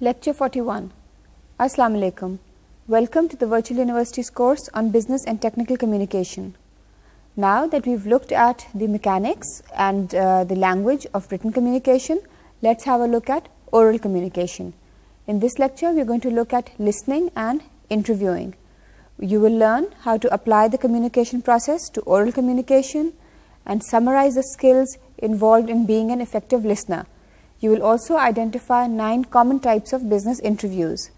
Lecture 41 Assalamu alaikum. Welcome to the Virtual University's course on Business and Technical Communication. Now that we've looked at the mechanics and uh, the language of written communication, let's have a look at oral communication. In this lecture, we're going to look at listening and interviewing. You will learn how to apply the communication process to oral communication and summarize the skills involved in being an effective listener. You will also identify nine common types of business interviews.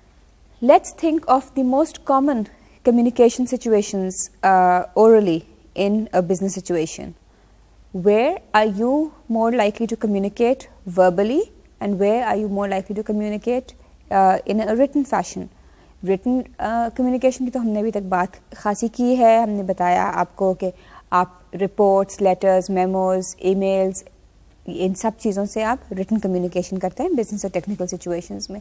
Let's think of the most common communication situations uh, orally in a business situation. Where are you more likely to communicate verbally and where are you more likely to communicate uh, in a written fashion? Written communication uh, की तो हमने अभी तक बात खासी की है हमने बताया आपको कि आप रिपोर्ट्स लेटर्स मेमोज ईमेल्स इन सब चीज़ों से आप रिटर्न कम्युनिकेशन करते हैं बिज़नेस और टेक्निकल सिचुएशंस में।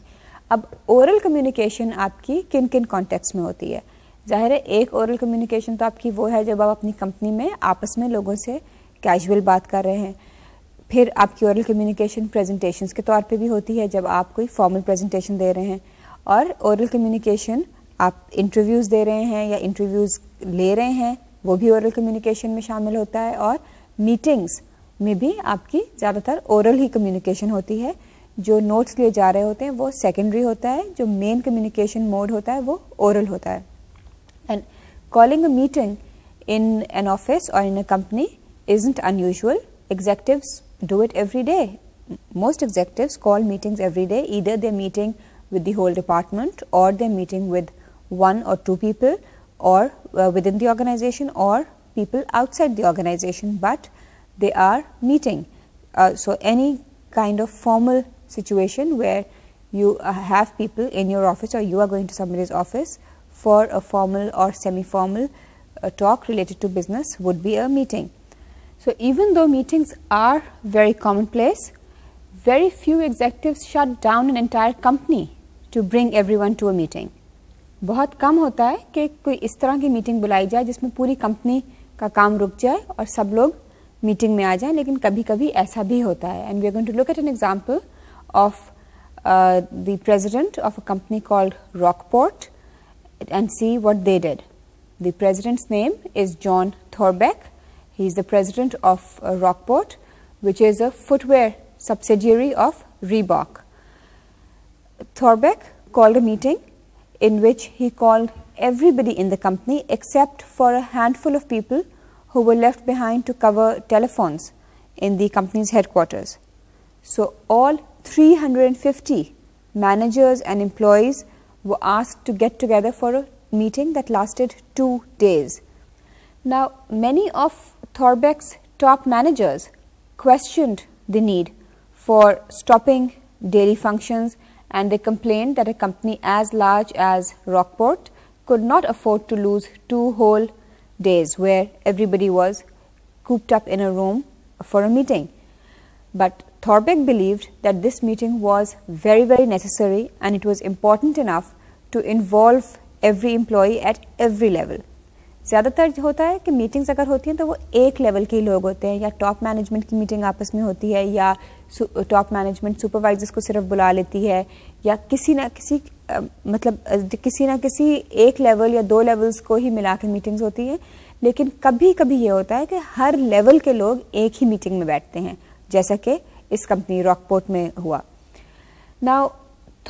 अब ओरल कम्युनिकेशन आपकी किन किन कॉन्टेक्स्ट में होती है? ज़ाहिर है, एक ओरल कम्युनिकेशन तो आपकी वो है जब आप अपनी कंपनी में आपस में लोगों से कैजुअल बात कर रहे हैं। फिर आपकी ओरल कम्युनिकेशन प्रेजेंटेशंस के तौर पे भी होती है जब आप कोई फॉर्मल प्रेजेंटेशन दे रहे हैं। और ओरल कम्युनिकेशन आप इंटरव्यूज़ दे रहे हैं या इंटरव्यूज़ ले रहे हैं, वो भी ओरल कम्युनिकेशन में शामिल होता है। और मीटिंग्स में भी आपकी ज़्यादातर ओरल ही कम्युनिकेशन होती है। जो नोट्स लिए जा रहे होते हैं, वो सेकेंडरी होता है। जो मेन कम्युनिकेशन मोड होता है, वो ओरल होता है। And calling a meeting in an office or in a company isn't unusual executives do it every day most executives call meetings every day either they meeting with the whole department or they meeting with one or two people or with in the organization or people outside the organization but they are meeting. Uh, so, any kind of formal situation where you uh, have people in your office or you are going to somebody's office for a formal or semi-formal uh, talk related to business would be a meeting. So, even though meetings are very commonplace, very few executives shut down an entire company to bring everyone to a meeting. बहुत कम होता है कि कोई इस तरह की meeting बुलाई जाए जिसमें पूरी कंपनी का काम रुक जाए और सब लोग मीटिंग में आ जाएं लेकिन कभी कभी ऐसा भी होता है and we are going to look at an example of the president of a company called Rockport and see what they did. The president's name is John Thorbeck. He is the president of uh, Rockport, which is a footwear subsidiary of Reebok. Thorbeck called a meeting in which he called everybody in the company except for a handful of people who were left behind to cover telephones in the company's headquarters. So, all 350 managers and employees were asked to get together for a meeting that lasted two days. Now, many of Thorbeck's top managers questioned the need for stopping daily functions and they complained that a company as large as Rockport could not afford to lose two whole days where everybody was cooped up in a room for a meeting. But Thorbeck believed that this meeting was very, very necessary and it was important enough to involve every employee at every level. ज़्यादातर होता है कि meetings अगर होती हैं तो वो एक लेवल के लोग होते हैं या टॉप मैनेजमेंट की मीटिंग आपस में होती है या टॉप मैनेजमेंट सुपरवाइजर्स को सिर्फ बुला लेती है या किसी ना किसी आ, मतलब किसी ना किसी एक लेवल या दो लेवल्स को ही मिला के मीटिंग्स होती हैं लेकिन कभी कभी ये होता है कि हर लेवल के लोग एक ही मीटिंग में बैठते हैं जैसा कि इस कंपनी रॉकपोर्ट में हुआ now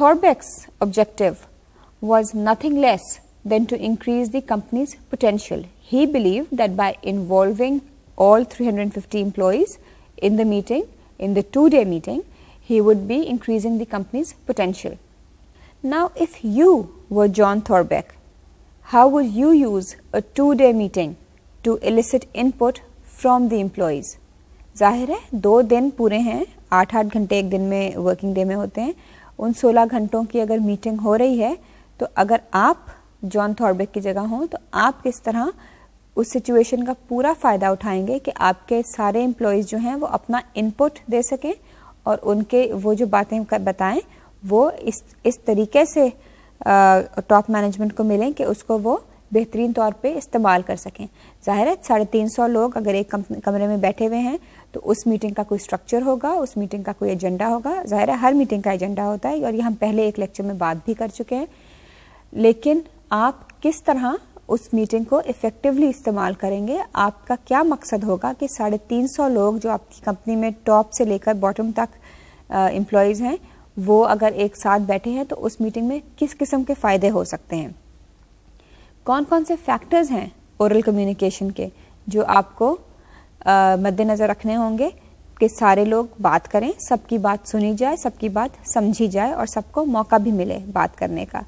Thorbeck's objective was nothing less than to increase the company's potential. He believed that by involving all 350 employees in the meeting, in the two day meeting, he would be increasing the company's potential. Now, if you were John Thorbeck, how would you use a two day meeting to elicit input from the employees? ज़ाहिर है दो दिन पूरे हैं आठ आठ घंटे एक दिन में वर्किंग डे में होते हैं उन सोलह घंटों की अगर मीटिंग हो रही है तो अगर आप जॉन थॉर्बेक की जगह हों तो आप किस तरह उस सिचुएशन का पूरा फ़ायदा उठाएँगे कि आपके सारे एम्प्लॉयज़ जो हैं वो अपना इनपुट दे सकें और उनके वो जो बातें बताएँ, वो इस इस तरीके से टॉप मैनेजमेंट को मिलें कि उसको वो बेहतरीन तौर पे इस्तेमाल कर सकें। ज़ाहिर है, साढ़े तीन सौ लोग अगर एक कम, कमरे में बैठे हुए हैं तो उस मीटिंग का कोई स्ट्रक्चर होगा, उस मीटिंग का कोई एजेंडा होगा। ज़ाहिर है, हर मीटिंग का एजेंडा होता है और ये हम पहले एक लेक्चर में बात भी कर चुके हैं। लेकिन आप किस तरह उस मीटिंग को इफ़ेक्टिवली इस्तेमाल करेंगे। आपका क्या मकसद होगा कि साढ़े तीन सौ लोग जो आपकी कंपनी में टॉप से लेकर बॉटम तक एम्प्लॉयज़ हैं, वो अगर एक साथ बैठे हैं तो उस मीटिंग में किस किस्म के फ़ायदे हो सकते हैं? कौन कौन से फैक्टर्स हैं ओरल कम्युनिकेशन के जो आपको मद्देनज़र रखने होंगे कि सारे लोग बात करें, सबकी बात सुनी जाए, सबकी बात समझी जाए और सबको मौका भी मिले बात करने का?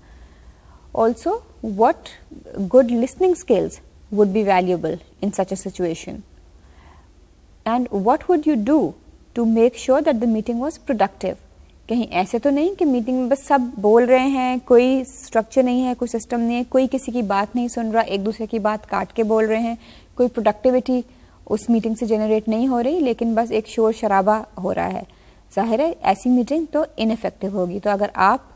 Also what good listening skills would be valuable in such a situation and what would you do to make sure that the meeting was productive कहीं ऐसे तो नहीं कि मीटिंग में बस सब बोल रहे हैं, कोई स्ट्रक्चर नहीं है, कोई सिस्टम नहीं है, कोई किसी की बात नहीं सुन रहा, एक दूसरे की बात काट के बोल रहे हैं, कोई प्रोडक्टिविटी उस मीटिंग से जनरेट नहीं हो रही, लेकिन बस एक शोर शराबा हो रहा है। ज़ाहिर है, ऐसी मीटिंग तो इनफेक्टिव होगी। तो अगर आप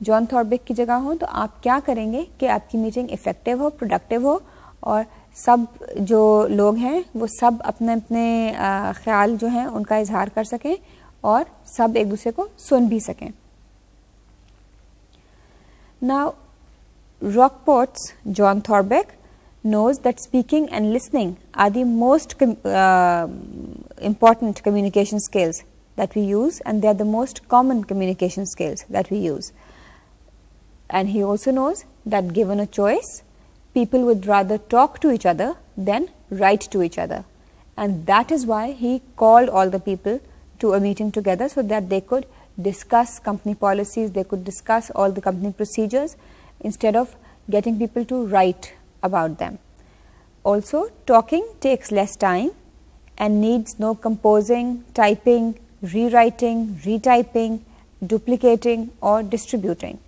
जॉन थॉर्बिक की जगह हो तो आप क्या करेंगे कि आपकी मीटिंग इफ़ेक्टिव हो प्रोडक्टिव हो, और सब जो लोग हैं, वो सब अपने अपने ख्याल जो हैं, उनका इजहार कर सकें और सब एक दूसरे को सुन भी सकें। ना rock Rockport's John Thorbeck knows that speaking and listening are the most important communication skills that we use and they are the most common communication skills that we use And he also knows that given a choice, people would rather talk to each other than write to each other. And that is why he called all the people to a meeting together so that they could discuss company policies, they could discuss all the company procedures instead of getting people to write about them. Also, talking takes less time and needs no composing, typing, rewriting, retyping, duplicating or distributing.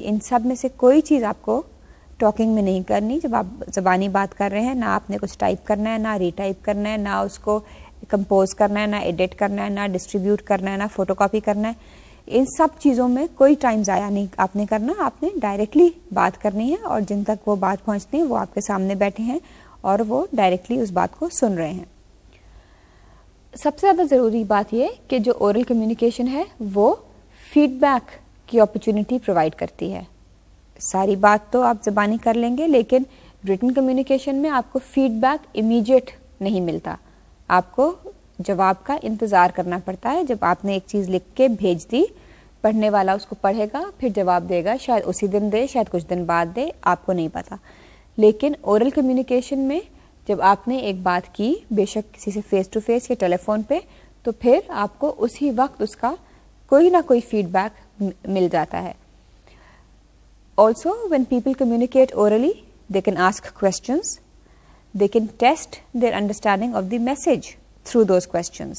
इन सब में से कोई चीज़ आपको talking में नहीं करनी। जब आप ज़बानी बात कर रहे हैं, ना आपने कुछ टाइप करना है, ना रीटाइप करना है, ना उसको कंपोज करना है, ना एडिट करना है, ना डिस्ट्रीब्यूट करना है, ना फोटोकॉपी करना है। इन सब चीज़ों में कोई टाइम ज़ाया नहीं आपने करना। आपने डायरेक्टली बात करनी है और जिन तक वो बात पहुँचती है, वो आपके सामने बैठे हैं और वो डायरेक्टली उस बात को सुन रहे हैं। सबसे ज़्यादा ज़रूरी बात यह कि जो ओरल कम्युनिकेशन है, वो फीडबैक की अपॉर्चुनिटी प्रोवाइड करती है। सारी बात तो आप ज़बानी कर लेंगे, लेकिन रिटर्न कम्युनिकेशन में आपको फीडबैक इमीडिएट नहीं मिलता। आपको जवाब का इंतज़ार करना पड़ता है। जब आपने एक चीज़ लिख के भेज दी, पढ़ने वाला उसको पढ़ेगा, फिर जवाब देगा, शायद उसी दिन दे, शायद कुछ दिन बाद दे, आपको नहीं पता। लेकिन ओरल कम्युनिकेशन में जब आपने एक बात की, बेशक किसी से फेस टू फेस या टेलीफोन पे तो फिर आपको उसी वक्त उसका कोई ना कोई फीडबैक मिल जाता है। Also when people communicate orally, they can ask question they can test their understanding of the message through those question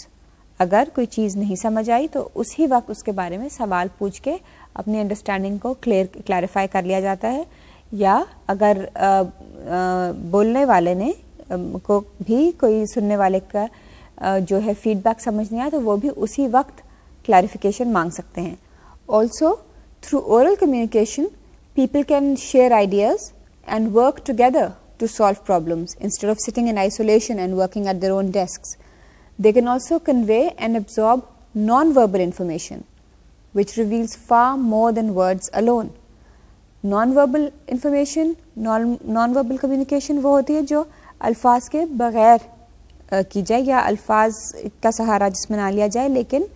अगर कोई चीज़ नहीं समझ आई तो उसी वक्त उसके बारे में सवाल पूछ के अपनी अंडरस्टैंडिंग को क्लियर क्लैरिफाई कर लिया जाता है। या अगर आ, आ, बोलने वाले ने आ, को भी कोई सुनने वाले का आ, जो है फीडबैक समझ नहीं आया तो वो भी उसी वक्त क्लैरिफिकेशन मांग सकते हैं। Also through oral communication people can share ideas and work together to solve problems instead of sitting in isolation and working at their own desks. They can also convey and absorb non-verbal information, which reveals far more than words alone. Non-verbal information, non-verbal communication वो होती है जो अल्फाज के बग़ैर की जाए या अल्फाज का सहारा जिसमें ना लिया जाए लेकिन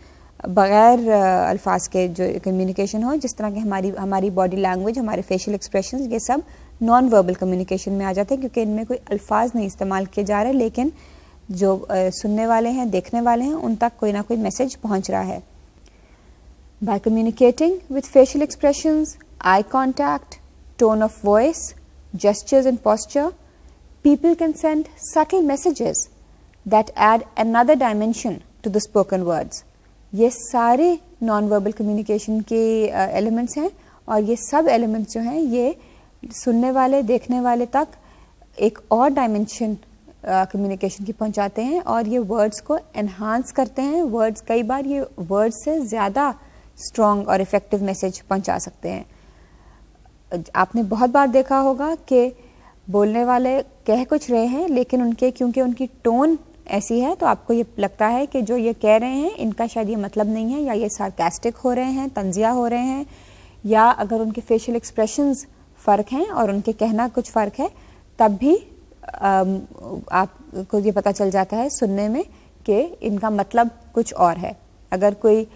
बग़ैर अल्फाज के जो कम्युनिकेशन हो जिस तरह की हमारी हमारी बॉडी लैंग्वेज हमारे फेशियल एक्सप्रेशन ये सब नॉन वर्बल कम्युनिकेशन में आ जाते हैं क्योंकि इनमें कोई अल्फाज नहीं इस्तेमाल किए जा रहे लेकिन जो सुनने वाले हैं देखने वाले हैं उन तक कोई ना कोई मैसेज पहुँच रहा है by communicating with facial expressions eye contact tone of voice gestures and posture, people can send subtle messages that add another dimension to the spoken words. ये सारे नॉन वर्बल कम्युनिकेशन के एलिमेंट्स हैं और ये सब एलिमेंट्स जो हैं, ये सुनने वाले, देखने वाले तक एक और डायमेंशन कम्युनिकेशन की पहुंचाते हैं और ये वर्ड्स को एनहांस करते हैं। वर्ड्स कई बार ये वर्ड्स से ज़्यादा स्ट्रॉन्ग और इफ़ेक्टिव मैसेज पहुँचा सकते हैं। आपने बहुत बार देखा होगा कि बोलने वाले कह कुछ रहे हैं, लेकिन उनके, क्योंकि उनकी टोन ऐसी है तो आपको ये लगता है कि जो ये कह रहे हैं, इनका शायद ये मतलब नहीं है, या ये सार्केस्टिक हो रहे हैं, तंजिया हो रहे हैं, या अगर उनके फेशियल एक्सप्रेशंस फ़र्क हैं और उनके कहना कुछ फ़र्क है, तब भी आपको ये पता चल जाता है सुनने में कि इनका मतलब कुछ और है। अगर कोई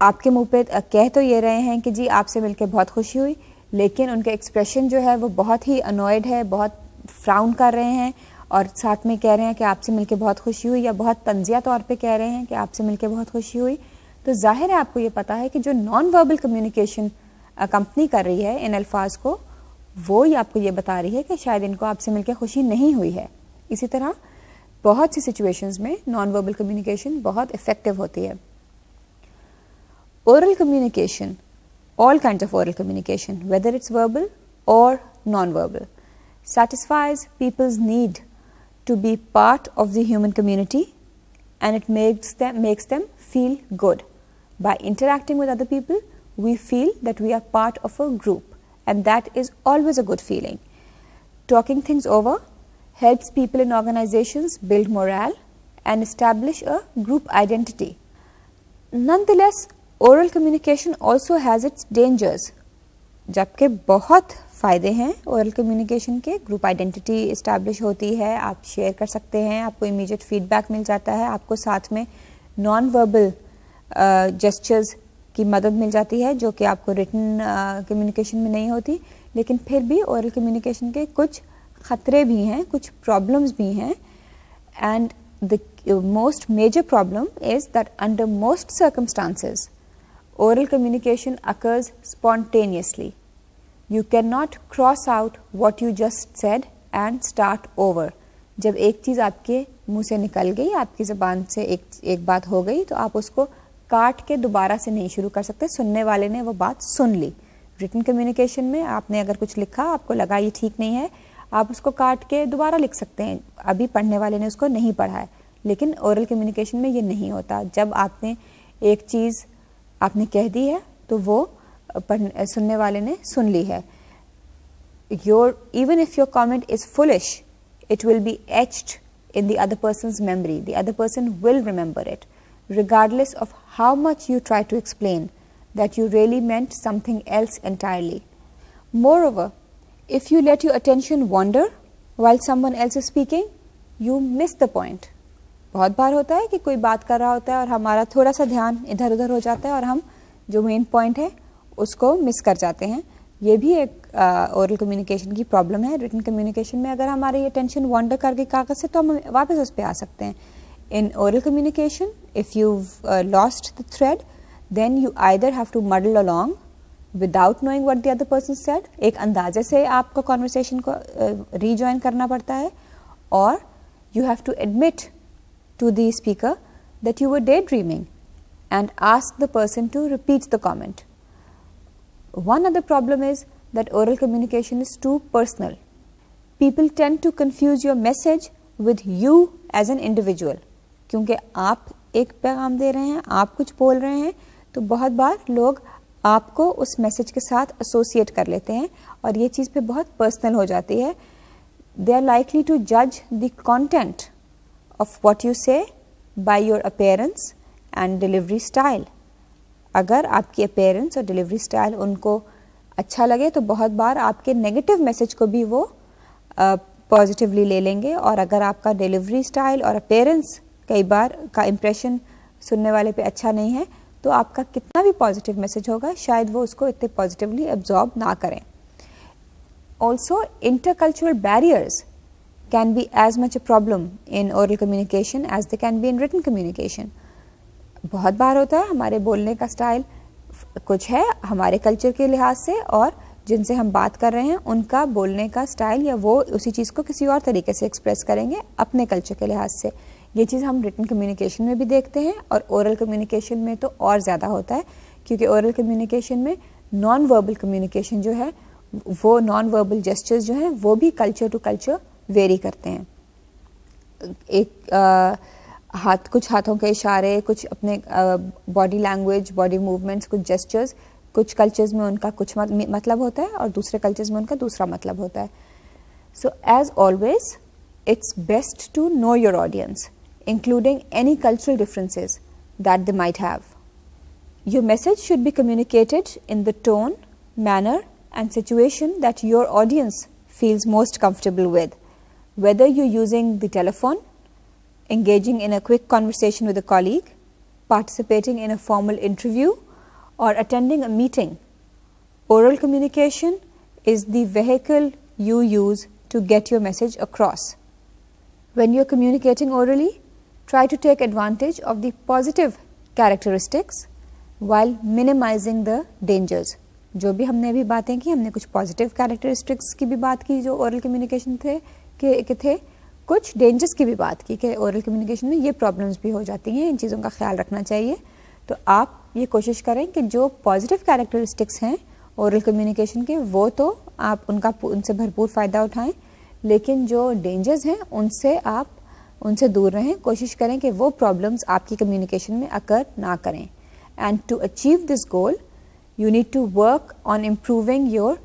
आपके मुँह पे कह तो ये रहे हैं कि जी आपसे मिलकर बहुत खुशी हुई, लेकिन उनके एक्सप्रेशन जो है वो बहुत ही अनोयड है, बहुत फ्राउन कर रहे हैं और साथ में कह रहे हैं कि आपसे मिलकर बहुत खुशी हुई या बहुत तंजिया तौर पे कह रहे हैं कि आपसे मिलकर बहुत खुशी हुई। तो ज़ाहिर है आपको ये पता है कि जो नॉन वर्बल कम्युनिकेशन कंपनी कर रही है इन अल्फाज को, वो ही आपको ये बता रही है कि शायद इनको आपसे मिलकर खुशी नहीं हुई है। इसी तरह बहुत सी सिचुएशंस में नॉन वर्बल कम्युनिकेशन बहुत इफ़ेक्टिव होती है। Oral communication, all kinds of oral communication, whether it's verbal or non-verbal, satisfies people's need to be part of the human community and it makes them makes them feel good by interacting with other people we feel that we are part of a group and that is always a good feeling talking things over helps people in organizations build morale and establish a group identity. Nonetheless, oral communication also has its dangers. जबकि बहुत फ़ायदे हैं। Oral communication के group identity establish होती है। आप share कर सकते हैं। आपको इमीडिएट फीडबैक मिल जाता है। आपको साथ में नॉन वर्बल जेस्चर्स की मदद मिल जाती है, जो कि आपको रिटन कम्युनिकेशन में नहीं होती। लेकिन फिर भी ओरल कम्युनिकेशन के कुछ ख़तरे भी हैं, कुछ प्रॉब्लम्स भी हैं। And the most major problem is that under most circumstances oral communication occurs spontaneously. You cannot cross out what you just said and start over. जब एक चीज़ आपके मुँह से निकल गई, आपकी ज़बान से एक एक बात हो गई तो आप उसको काट के दोबारा से नहीं शुरू कर सकते। सुनने वाले ने वो बात सुन ली। रिटन कम्युनिकेशन में आपने अगर कुछ लिखा, आपको लगा ये ठीक नहीं है, आप उसको काट के दोबारा लिख सकते हैं। अभी पढ़ने वाले ने उसको नहीं पढ़ा है। लेकिन ओरल कम्युनिकेशन में ये नहीं होता। जब आपने एक चीज़ आपने कह दी है तो वो पढ़ने सुनने वाले ने सुन ली है। Your even if your comment is foolish it will be etched in the other person memory the other person will remember it regardless of how much you try to explain that you really meant something else entirely moreover if you let your attention wander while someone else is speaking you miss the point बहुत बार होता है कि कोई बात कर रहा होता है और हमारा थोड़ा सा ध्यान इधर उधर हो जाता है और हम जो मेन पॉइंट है उसको मिस कर जाते हैं। ये भी एक ओरल कम्युनिकेशन की प्रॉब्लम है। रिटर्न कम्युनिकेशन में अगर हमारी अटेंशन वॉन्डर कर गई कागज़ से तो हम वापस उस पर आ सकते हैं। In oral communication if you lost the thread then you either have to muddle along without knowing what the other person said एक अंदाजे से आपको कॉन्वर्सेशन को रीजॉइन uh, करना पड़ता है। और you have to admit to the speaker that you were daydreaming and ask the person to repeat the comment. One other problem is that oral communication is too personal. People tend to confuse your message with you as an individual. क्योंकि आप एक पैगाम दे रहे हैं, आप कुछ बोल रहे हैं तो बहुत बार लोग आपको उस मैसेज के साथ एसोसिएट कर लेते हैं और ये चीज़ पे बहुत पर्सनल हो जाती है दे आर लाइकली टू जज the content of what you say by your appearance and delivery style अगर आपकी अपेयरेंस और डिलीवरी स्टाइल उनको अच्छा लगे तो बहुत बार आपके नेगेटिव मैसेज को भी वो पॉजिटिवली ले लेंगे। और अगर आपका डिलीवरी स्टाइल और अपेयरेंस कई बार का इम्प्रेशन सुनने वाले पे अच्छा नहीं है तो आपका कितना भी पॉजिटिव मैसेज होगा, शायद वो उसको इतने पॉजिटिवली एब्जॉर्ब ना करें। Also intercultural barriers can be as much a problem in oral communication as they can be in written communication बहुत बार होता है हमारे बोलने का स्टाइल कुछ है हमारे कल्चर के लिहाज से और जिनसे हम बात कर रहे हैं उनका बोलने का स्टाइल या वो उसी चीज़ को किसी और तरीके से एक्सप्रेस करेंगे अपने कल्चर के लिहाज से। ये चीज़ हम रिटन कम्युनिकेशन में भी देखते हैं और ओरल कम्युनिकेशन में तो और ज़्यादा होता है क्योंकि ओरल कम्युनिकेशन में नॉन वर्बल कम्युनिकेशन जो है वो नॉन वर्बल जेस्चर्स जो हैं वो भी कल्चर टू कल्चर वेरी करते हैं। एक आ, हाथ, कुछ हाथों के इशारे, कुछ अपने बॉडी लैंग्वेज बॉडी मूवमेंट्स कुछ जेस्टर्स कुछ कल्चर्स में उनका कुछ मतलब होता है और दूसरे कल्चर्स में उनका दूसरा मतलब होता है। So as always it's best to know your audience including any cultural differences that they might have your message should be communicated in the tone manner and situation that your audience feels most comfortable with whether you using the telephone engaging in a quick conversation with a colleague, participating in a formal interview, or attending a meeting. Oral communication is the vehicle you use to get your message across. When you're communicating orally, try to take advantage of the positive characteristics while minimizing the dangers. जो भी हमने अभी बातें की हमने कुछ positive characteristics की भी बात की जो ओरल कम्युनिकेशन थे के, के थे कुछ डेंजर्स की भी बात की कि ओरल कम्युनिकेशन में ये प्रॉब्लम्स भी हो जाती हैं, इन चीज़ों का ख्याल रखना चाहिए। तो आप ये कोशिश करें कि जो पॉजिटिव कैरेक्टरिस्टिक्स हैं ओरल कम्युनिकेशन के, वो तो आप उनका उनसे भरपूर फ़ायदा उठाएँ, लेकिन जो डेंजर्स हैं, उनसे आप, उनसे दूर रहें। कोशिश करें कि वो प्रॉब्लम्स आपकी कम्युनिकेशन में अकर ना करें। And to achieve this goal you need to work on improving your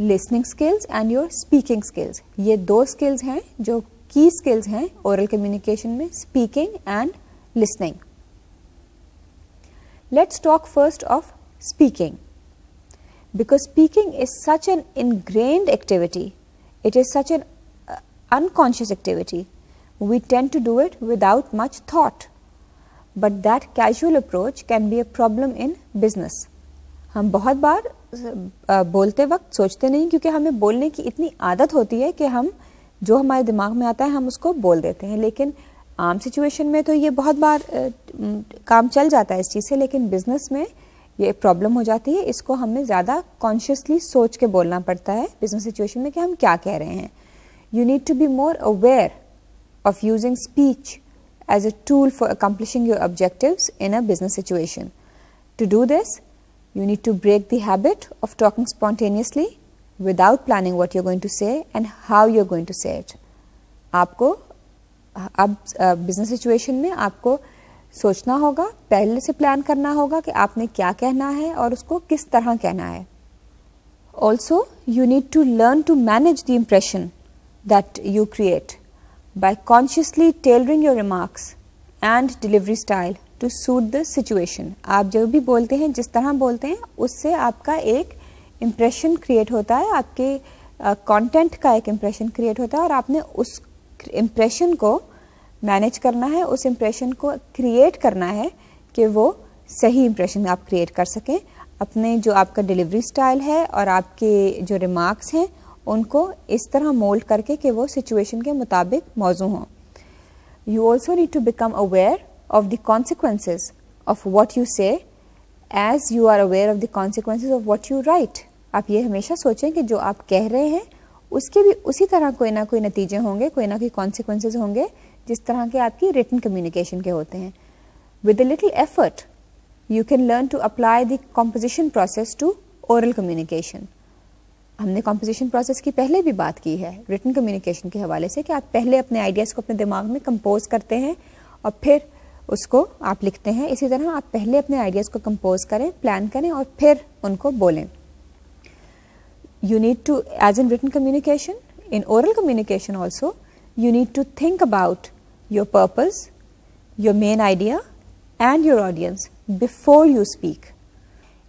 listening skills and your speaking skills ये दो स्किल्स हैं जो की स्किल्स हैं ओरल कम्युनिकेशन में speaking and listening let's talk first of speaking because speaking is such an ingrained activity it is such an unconscious activity we tend to do it without much thought but that casual approach can be a problem in business हम बहुत बार uh, बोलते वक्त सोचते नहीं क्योंकि हमें बोलने की इतनी आदत होती है कि हम जो हमारे दिमाग में आता है, हम उसको बोल देते हैं। लेकिन आम सिचुएशन में तो ये बहुत बार काम चल जाता है इस चीज़ से, लेकिन बिज़नेस में ये प्रॉब्लम हो जाती है। इसको हमें ज़्यादा कॉन्शियसली सोच के बोलना पड़ता है बिज़नेस सिचुएशन में कि हम क्या कह रहे हैं। You need to be more aware of using speech as a tool for accomplishing your objectives in a business situation to do this You need to break the habit of talking spontaneously without planning what you're going to say and how you're going to say it. आपको अब business situation में आपको सोचना होगा पहले से plan करना होगा कि आपने क्या कहना है और उसको किस तरह कहना है Also, you need to learn to manage the impression that you create by consciously tailoring your remarks and delivery style to suit the situation आप जब भी बोलते हैं जिस तरह बोलते हैं उससे आपका एक इम्प्रेशन क्रिएट होता है आपके कंटेंट uh, का एक इम्प्रेशन क्रिएट होता है और आपने उस इम्प्रेशन को मैनेज करना है उस इम्प्रेशन को क्रिएट करना है कि वो सही इम्प्रेशन आप क्रिएट कर सकें। अपने जो आपका डिलीवरी स्टाइल है और आपके जो रिमार्क्स हैं उनको इस तरह मोल्ड करके कि वो सिचुएशन के मुताबिक मौजू हों। You also need to become aware of the consequences of what you say as you are aware of the consequences of what you write. आप ये हमेशा सोचें कि जो आप कह रहे हैं, उसके भी उसी तरह कोई ना कोई नतीजे होंगे, कोई ना कोई कॉन्सिक्वेंसेज होंगे, जिस तरह के आपकी रिटर्न कम्युनिकेशन के होते हैं with a little effort you can learn to apply the composition process to oral communication हमने कॉम्पोजिशन प्रोसेस की पहले भी बात की है रिटर्न कम्युनिकेशन के हवाले से कि आप पहले अपने आइडियाज़ को अपने दिमाग में कंपोज करते हैं और फिर उसको आप लिखते हैं इसी तरह आप पहले अपने आइडियाज़ को कंपोज करें प्लान करें और फिर उनको बोलें you need to as in written communication in oral communication also you need to think about your purpose your main idea and your audience before you speak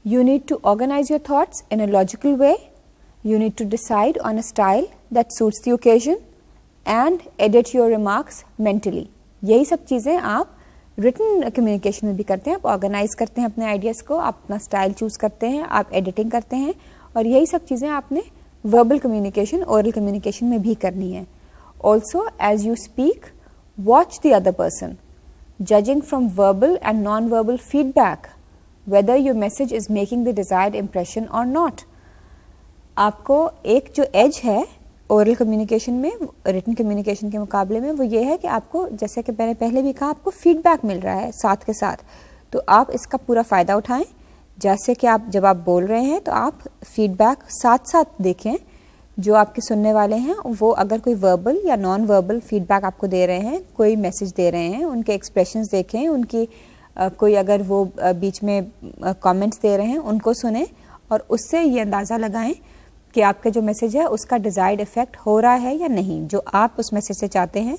you need to organize your thoughts in a logical way. You need to decide on a style that suits the occasion and edit your remarks mentally. यही सब चीज़ें आप return communication में भी करते हैं, आप organise करते हैं अपने आइडियाज़ को, आप अपना स्टाइल चूज़ करते हैं, आप एडिटिंग करते हैं और यही सब चीज़ें आपने वर्बल कम्युनिकेशन औरल कम्युनिकेशन में भी करनी है। Also as you speak watch the other person judging from verbal and non verbal feedback whether your message is making the desired impression or not आपको एक जो एज है ओरल कम्युनिकेशन में written communication के मुकाबले में वो ये है कि आपको, जैसे कि मैंने पहले भी कहा, आपको फीडबैक मिल रहा है साथ के साथ। तो आप इसका पूरा फ़ायदा उठाएँ। जैसे कि आप, जब आप बोल रहे हैं तो आप फीडबैक साथ साथ देखें। जो आपके सुनने वाले हैं, वो अगर कोई वर्बल या नॉन वर्बल फीडबैक आपको दे रहे हैं, कोई मैसेज दे रहे हैं, उनके एक्सप्रेशन देखें, उनकी कोई अगर वो बीच में कमेंट्स दे रहे हैं, उनको सुने और उससे ये अंदाज़ा लगाएँ कि आपका जो मैसेज है, उसका डिज़ायर्ड इफ़ेक्ट हो रहा है या नहीं? जो आप उस मैसेज से चाहते हैं,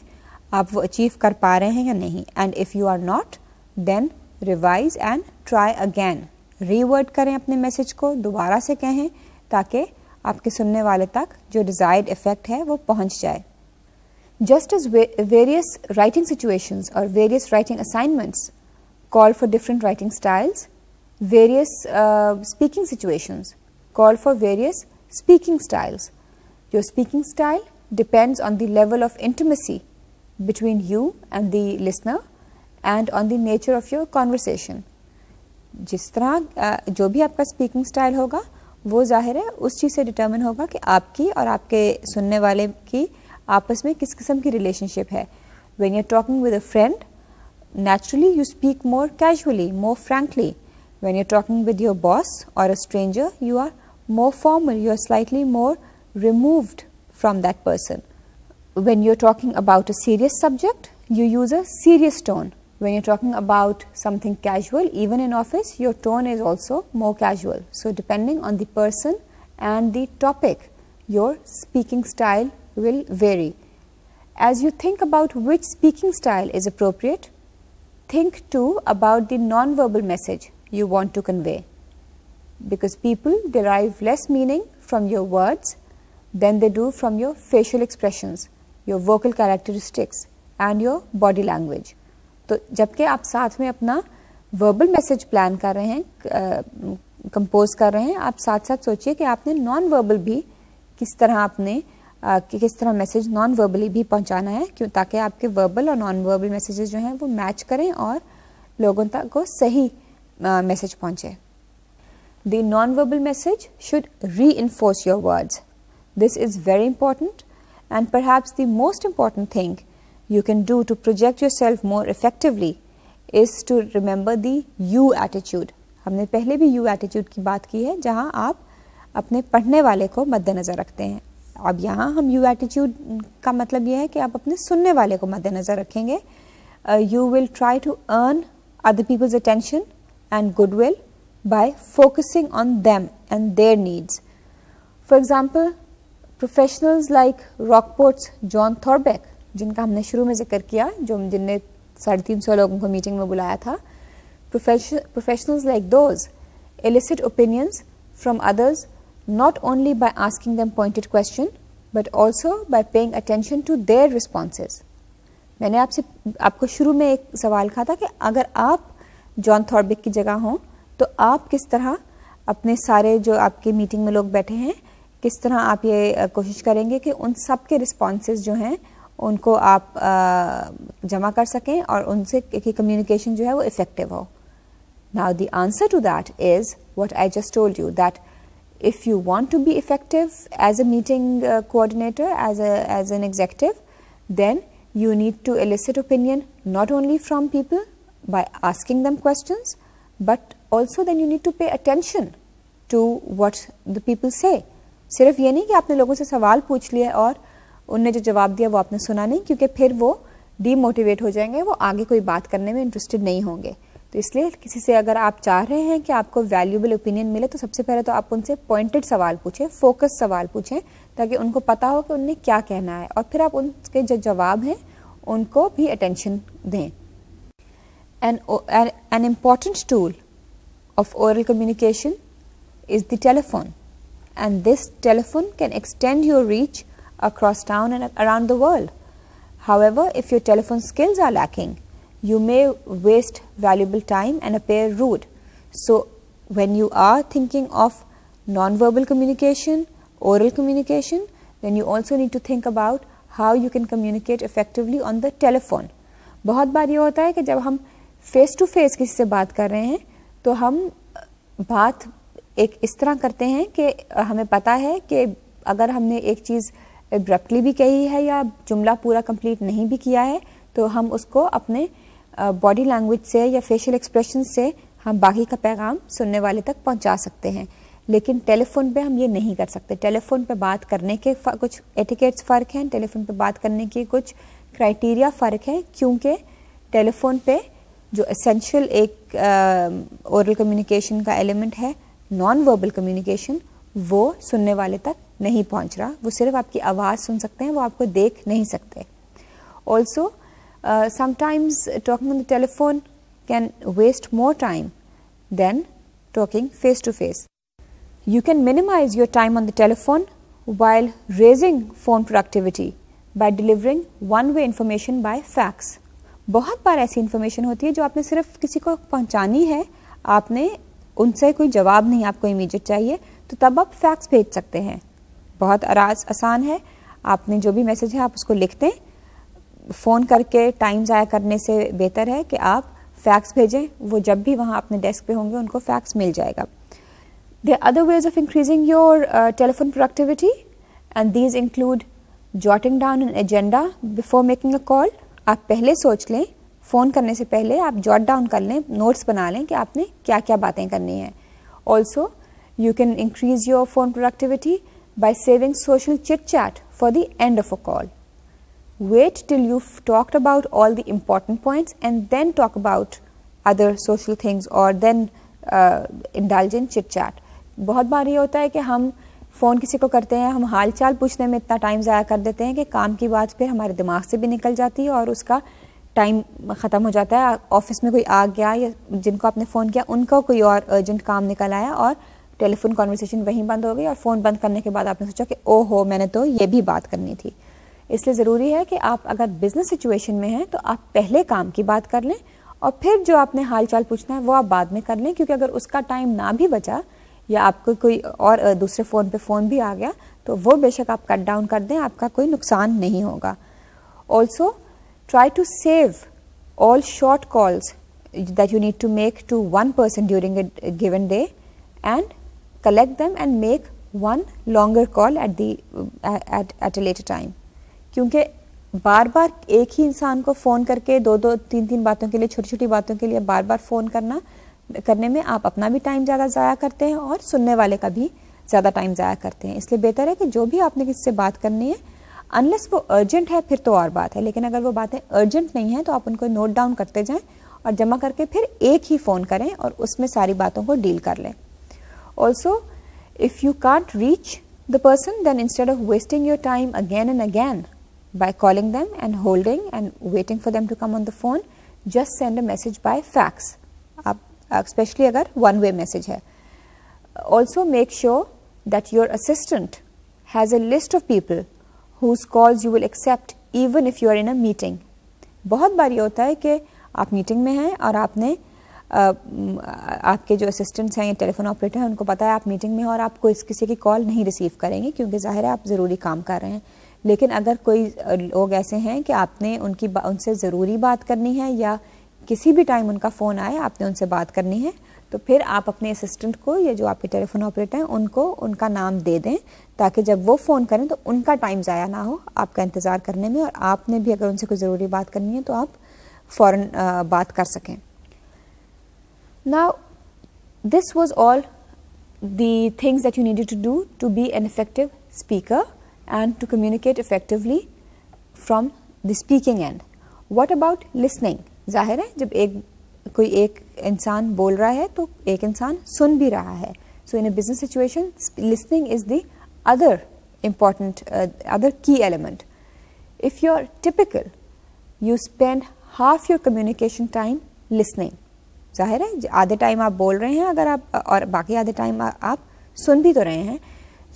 आप वो अचीव कर पा रहे हैं या नहीं? And if you are not then revise and try again reword करें अपने मैसेज को, दोबारा से कहें, ताकि आपके सुनने वाले तक जो डिज़ायर्ड इफ़ेक्ट है, वो पहुँच जाए। Just as various writing situations और various writing assignments call for different writing styles various speaking situations call for various speaking styles. Your speaking style depends on the level of intimacy between you and the listener and on the nature of your conversation. जिस तरह जो भी आपका speaking style होगा वो जाहिर है उस चीज़ से डिटर्मिन होगा कि आपकी और आपके सुनने वाले की आपस में किस किस्म की रिलेशनशिप है when you are talking with a friend naturally you speak more casually more frankly when you're talking with your boss or a stranger you are more formal, you are slightly more removed from that person. When you're talking about a serious subject, you use a serious tone. When you're talking about something casual, even in office, your tone is also more casual. So, depending on the person and the topic, your speaking style will vary. As you think about which speaking style is appropriate, think too about the non-verbal message you want to convey because people derive less meaning from your words than they do from your facial expressions, your vocal characteristics and your body language. तो जबकि आप साथ में अपना verbal message plan कर रहे हैं compose कर रहे हैं आप साथ साथ सोचिए कि आपने नॉन वर्बल भी किस तरह आपने कि किस तरह मैसेज नॉन वर्बली भी पहुंचाना है क्यों ताकि आपके वर्बल और नॉन वर्बल मैसेजेस जो हैं वो मैच करें और लोगों तक को सही मैसेज पहुँचे The non-verbal message should reinforce your words. This is very important and perhaps the most important thing you can do to project yourself more effectively is to remember the you attitude. हमने पहले भी you attitude की बात की है जहाँ आप अपने पढ़ने वाले को मद्देनज़र रखते हैं अब यहाँ हम you attitude का मतलब यह है कि आप अपने सुनने वाले को मद्देनज़र रखेंगे you will try to earn other people's attention and goodwill by focusing on them and their needs. For example, professionals like Rockport's John Thorbeck, जिनका हमने शुरू में ज़िक्र किया जो जिनने साढ़े तीन सौ लोगों को मीटिंग में बुलाया था professionals like those elicit opinions from others not only by asking them pointed question but also by paying attention to their responses. मैंने आपसे आपको शुरू में एक सवाल कहा था कि अगर आप जॉन थॉर्बिक की जगह हों तो आप किस तरह अपने सारे जो आपके मीटिंग में लोग बैठे हैं, किस तरह आप ये कोशिश करेंगे कि उन सब के रिस्पॉन्स जो हैं, उनको आप जमा कर सकें और उनसे कि कम्युनिकेशन जो है वो इफ़ेक्टिव हो। Now the answer to that is what I just told you that if you want to be effective as a meeting coordinator as as an executive then you need to elicit opinion not only from people by asking them question but also, then you need to pay attention to what the people say. सिर्फ़ ये नहीं कि आपने लोगों से सवाल पूछ लिया और उनने जो जवाब दिया वो आपने सुना नहीं, क्योंकि फिर वो डीमोटिवेट हो जाएँगे, वो आगे कोई बात करने में इंटरेस्टेड नहीं होंगे। तो इसलिए किसी से अगर आप चाह रहे हैं कि आपको वैल्यूबल ओपिनियन मिले तो सबसे पहले तो आप उनसे पॉइंटेड सवाल पूछें फोकस सवाल पूछें, ताकि उनको पता हो कि उन्हें क्या कहना है, और फिर आप उनके जो जवाब हैं, उनको भी अटेंशन दें। An an important tool of oral communication is the telephone and this telephone can extend your reach across town and around the world. However, if your telephone skills are lacking, you may waste valuable time and appear rude. So, when you are thinking of non-verbal communication, oral communication, then you also need to think about how you can communicate effectively on the telephone. बहुत बार ये होता है कि जब हम face to face किसी से बात कर रहे हैं तो हम बात एक इस तरह करते हैं कि हमें पता है कि अगर हमने एक चीज़ एब्रप्टली भी कही है या जुमला पूरा कंप्लीट नहीं भी किया है तो हम उसको अपने बॉडी लैंग्वेज से या फेशियल एक्सप्रेशन से हम बाकी का पैगाम सुनने वाले तक पहुँचा सकते हैं। लेकिन टेलीफोन पे हम ये नहीं कर सकते। टेलीफोन पे बात करने के कुछ एटिकेट्स फ़र्क हैं टेलीफोन पे बात करने के कुछ क्राइटेरिया फ़र्क है, क्योंकि टेलीफोन पे जो एसेंशियल एक ओरल कम्युनिकेशन का एलिमेंट है नॉन वर्बल कम्युनिकेशन वो सुनने वाले तक नहीं पहुँच रहा। वो सिर्फ़ आपकी आवाज़ सुन सकते हैं, वो आपको देख नहीं सकते। Also sometimes talking on the telephone can waste more time than talking face to face you can minimise your time on the telephone while raising phone productivity by delivering one way information by fax बहुत बार ऐसी information होती है जो आपने सिर्फ़ किसी को पहुंचानी है, आपने उनसे कोई जवाब नहीं, आपको इमीडिएट चाहिए तो तब आप फैक्स भेज सकते हैं। बहुत आराज, आसान है। आपने जो भी मैसेज है, आप उसको लिख दें। फ़ोन करके टाइम ज़ाया करने से बेहतर है कि आप फैक्स भेजें। वो जब भी वहाँ अपने डेस्क पे होंगे, उनको फैक्स मिल जाएगा। There other ways of increasing your telephone productivity and these include jotting down an agenda before making a call. आप पहले सोच लें फ़ोन करने से पहले आप जॉट डाउन कर लें नोट्स बना लें कि आपने क्या क्या बातें करनी है also you can increase your phone productivity by saving social chit chat for the end of a call. Wait till you've talked about all the important points and then talk about other social things or then uh, indulge in chit chat. बहुत बार ये होता है कि हम phone किसी को करते हैं, हम हाल चाल पूछने में इतना टाइम ज़ाया कर देते हैं कि काम की बात फिर हमारे दिमाग से भी निकल जाती है और उसका टाइम ख़त्म हो जाता है। ऑफ़िस में कोई आ गया या जिनको आपने फ़ोन किया, उनका कोई और अर्जेंट काम निकल आया और टेलीफोन कॉन्वर्सेशन वहीं बंद हो गई और फ़ोन बंद करने के बाद आपने सोचा कि ओ हो मैंने तो ये भी बात करनी थी। इसलिए ज़रूरी है कि आप अगर बिज़नेस सिचुएशन में हैं तो आप पहले काम की बात कर लें और फिर जो आपने हाल चाल पूछना है, वो आप बाद में कर लें, क्योंकि अगर उसका टाइम ना भी बचा या आपको कोई और दूसरे फ़ोन पे फ़ोन भी आ गया तो वो बेशक आप कट डाउन कर दें, आपका कोई नुकसान नहीं होगा। Also try to save all short calls that you need to make to one person during a given day and collect them and make one longer call at the at a later time क्योंकि बार बार एक ही इंसान को phone करके दो दो तीन तीन बातों के लिए छोटी छोटी बातों के लिए बार बार फ़ोन करना करने में आप अपना भी टाइम ज़्यादा ज़ाया करते हैं और सुनने वाले का भी ज़्यादा टाइम ज़ाया करते हैं। इसलिए बेहतर है कि जो भी आपने किसी से बात करनी है अनलेस वो अर्जेंट है, फिर तो और बात है। लेकिन अगर वो बातें अर्जेंट नहीं है तो आप उनको नोट डाउन करते जाएँ और जमा करके फिर एक ही फ़ोन करें और उसमें सारी बातों को डील कर लें। Also if you can't reach the person then instead of wasting your time again and again by calling them and holding and waiting for them to come on the phone, just send a message by fax आप specially uh, अगर one way message है also make sure that your assistant has a list of people whose calls you will accept even if you are in a meeting बहुत बार ये होता है कि आप मीटिंग में हैं और आपने Uh, आपके जो असिस्टेंट्स हैं या टेलीफोन ऑपरेटर हैं उनको पता है आप मीटिंग में और आप कोई किसी की कॉल नहीं रिसीव करेंगे क्योंकि ज़ाहिर है आप ज़रूरी काम कर रहे हैं। लेकिन अगर कोई लोग ऐसे हैं कि आपने उनकी उनसे ज़रूरी बात करनी है या किसी भी टाइम उनका फ़ोन आए, आपने उनसे बात करनी है तो फिर आप अपने असिस्टेंट को या जो आपके टेलीफोन ऑपरेटर हैं, उनको, उनका नाम दे दें, ताकि जब वो फ़ोन करें तो उनका टाइम ज़ाया ना हो आपका इंतज़ार करने में, और आपने भी अगर उनसे कोई ज़रूरी बात करनी है तो आप फ़ौर बात कर सकें। ना this was all the things that you needed to do to be an effective speaker and to communicate effectively from the speaking and what about listening ज़ाहिर है, जब एक, कोई एक इंसान बोल रहा है तो एक इंसान सुन भी रहा है। So in a business situation listening is the other important other key element if you are typical you spend half your communication time listening ज़ाहिर है आधे टाइम आप बोल रहे हैं, अगर आप, और बाकी आधे टाइम आप सुन भी तो रहे हैं।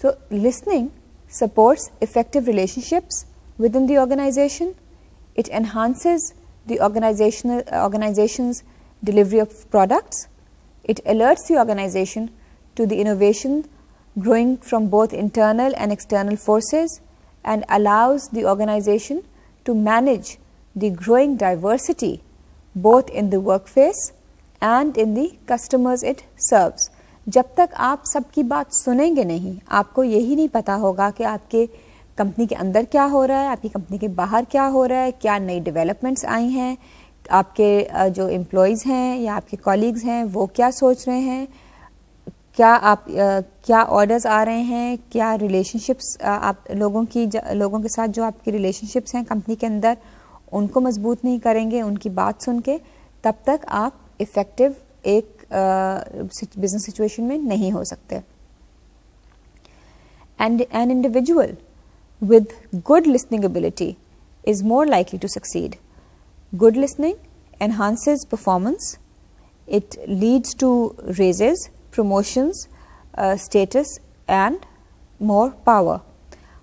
So listening supports effective relationships with in the organisation it enhances the organizational organization's delivery of products. It alerts the organization to the innovation growing from both internal and external forces and allows the organization to manage the growing diversity both in the workplace and in the customers it serves. जब तक आप सबकी बात सुनेंगे नहीं आपको यही नहीं पता होगा कि आपके कंपनी के अंदर क्या हो रहा है? आपकी कंपनी के बाहर क्या हो रहा है? क्या नई डेवलपमेंट्स आई हैं? आपके जो एम्प्लॉयज़ हैं या आपके कॉलीग्स हैं, वो क्या सोच रहे हैं? क्या आप क्या ऑर्डर्स आ रहे हैं? क्या रिलेशनशिप्स आप लोगों की लोगों के साथ जो आपकी रिलेशनशिप्स हैं कंपनी के अंदर, उनको मज़बूत नहीं करेंगे, उनकी बात सुन के, तब तक आप इफ़ेक्टिव एक बिज़नेस सिचुएशन में नहीं हो सकते। And an individual with good listening ability is more likely to succeed. Good listening enhances performance, it leads to raises, promotions, uh, status and more power.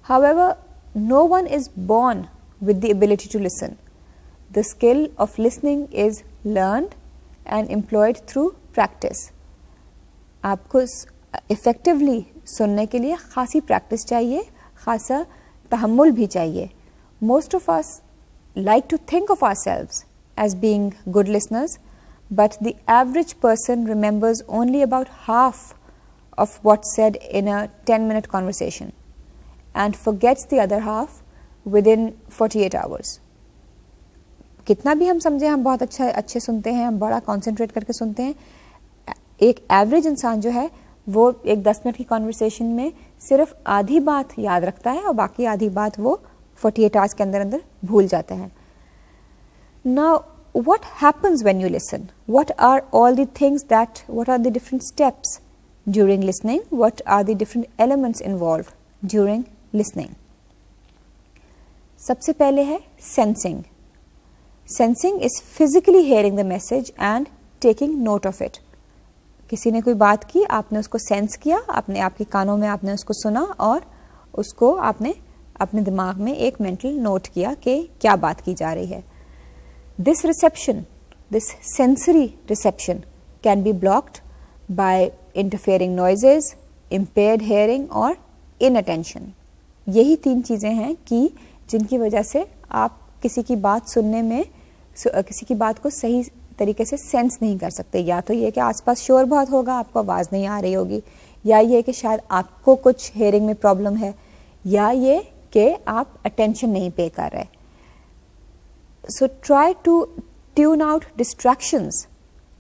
However, no one is born with the ability to listen. The skill of listening is learned and employed through practice. आपको effectively सुनने के लिए खासी practice चाहिए खासा तहमुल भी चाहिए most of us like to think of ourselves as being good listeners, but the average person remembers only about half of what's said in a 10 minute conversation and forgets the other half within 48 hours. कितना भी हम समझे हम बहुत अच्छा अच्छे सुनते हैं हम बड़ा कॉन्सेंट्रेट करके सुनते हैं एक एवरेज इंसान जो है वो एक दस मिनट की कॉन्वर्सेशन में सिर्फ़ आधी बात याद रखता है और बाकी आधी बात वो 48 एट आवर्स के अंदर अंदर भूल जाता है। ना what happens when you listen what are all the things that what are the different steps during listening what are the different elements involve during listening सबसे पहले है sensing sensing is physically hearing the message and taking note of it किसी ने कोई बात की, आपने उसको सेंस किया आपने आपके कानों में आपने उसको सुना और उसको आपने अपने दिमाग में एक मेंटल नोट किया कि क्या बात की जा रही है। This reception this sensory reception can be blocked by interfering noises impaired hearing और इन अटेंशन यही तीन चीज़ें हैं कि जिनकी वजह से आप किसी की बात सुनने में किसी की बात को सही तरीके से सेंस नहीं कर सकते। या तो ये कि आसपास शोर बहुत होगा, आपको आवाज़ नहीं आ रही होगी, या ये कि शायद आपको कुछ हेयरिंग में प्रॉब्लम है, या ये कि आप अटेंशन नहीं पे कर रहे। So try to tune out distractions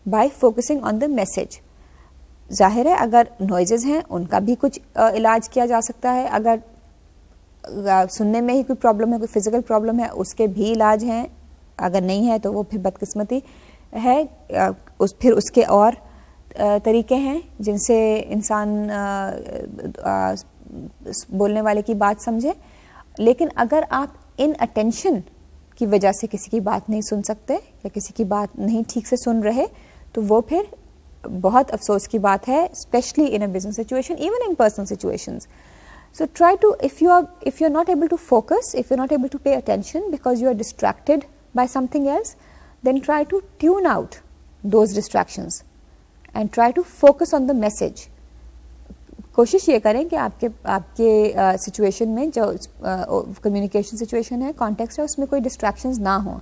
by focusing on the message ज़ाहिर है, अगर नॉइजेज हैं, उनका भी कुछ इलाज किया जा सकता है। अगर सुनने में ही कोई प्रॉब्लम है, कोई फ़िज़िकल प्रॉब्लम है, उसके भी इलाज हैं। अगर नहीं है तो वो फिर बदकिस्मती। है उस फिर उसके और तरीके हैं जिनसे इंसान बोलने वाले की बात समझे। लेकिन अगर आप इन अटेंशन की वजह से किसी की बात नहीं सुन सकते या किसी की बात नहीं ठीक से सुन रहे तो वो फिर बहुत अफसोस की बात है specially in a business situation even in personal situations So try to, if you are, if you are not able to focus, if you are not able to pay attention because you are distracted by something else, then try to tune out those distractions and try to focus on the message. कोशिश ये करें कि आपके आपके situation uh, में जो communication uh, situation है context है उसमें कोई डिस्ट्रैक्शंस ना हो।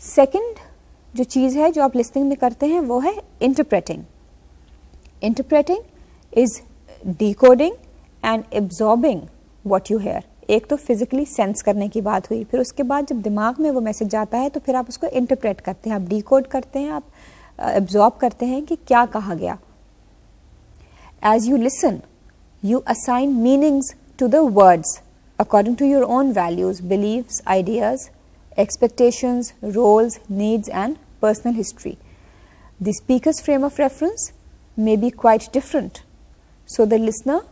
सेकंड जो चीज़ है जो आप लिस्टिंग में करते हैं वो है interpreting interpreting is decoding and absorbing what you hear एक तो फिजिकली सेंस करने की बात हुई फिर उसके बाद जब दिमाग में वो मैसेज जाता है तो फिर आप उसको इंटरप्रेट करते हैं आप डी करते हैं आप एब्जॉर्ब करते हैं कि क्या कहा गया as you listen you assign meanings to the words according to your own values beliefs ideas expectations, roles, needs, and personal history. The speaker's frame of reference may be quite different. So, the listener